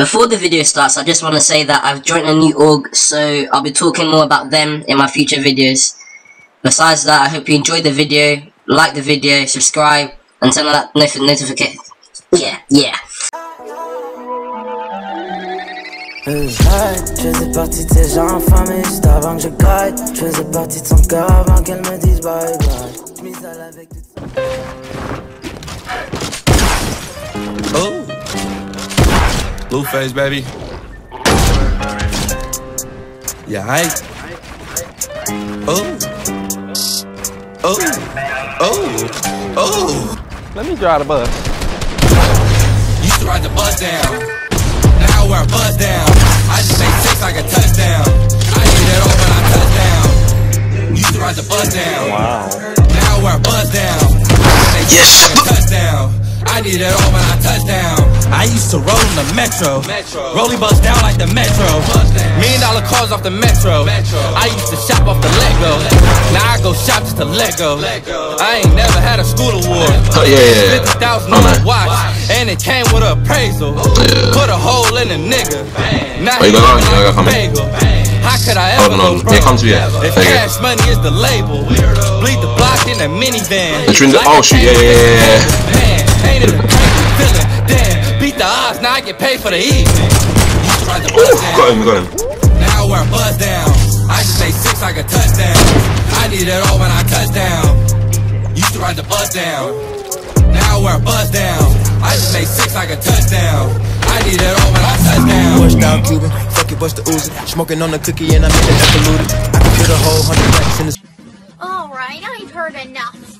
Before the video starts, I just want to say that I've joined a new org, so I'll be talking more about them in my future videos. Besides that, I hope you enjoyed the video, like the video, subscribe, and turn on that not notification. Yeah, yeah. Je faisais partie de ces gens infamés juste avant que je Je faisais partie de son cœur avant qu'elle me dise bye bye Je avec Blueface, baby. Yeah, hi. Oh. Oh. Oh. Oh. Let me drive the bus. Used to ride the bus down. Now we're buzz down. I just made six like a touchdown. I need that all when I touch down. Used to ride the bus down. Wow. Now we're buzz down. I made six like a touchdown. I need it all when I touch down. I used to roll in the metro. metro. Rolling bus down like the metro. Million dollar cars off the metro. metro. I used to shop off the Lego. Now I go shop just to Lego. Lego. I ain't never had a school award. Oh, yeah, yeah, yeah. 50,000 Oh, on the watch. And it came with an appraisal. Yeah. Put a hole in a nigga. Now Oh, you got- got coming. bagel. How could I Hold ever on, go here broke? comes. If Okay. cash money is the label, bleed the block in a minivan. The trend- Like oh, shit, yeah, yeah, yeah, Man, ain't it a feeling? Damn, beat the odds, now I get paid for the evening. Used to ride the bus Ooh, down. got him, got him. Now we're buzz down. I just made six like a touchdown. I need it all when I touch down. Used to ride the bus down. Now we're buzz down. I just made six like a touchdown. I need it all when I touch down. Bust down Cuban, fuck it, bust the Uzi. Smoking on the cookie and I'm in the polluted. I can put a whole hundred racks in this. Alright, I've heard enough.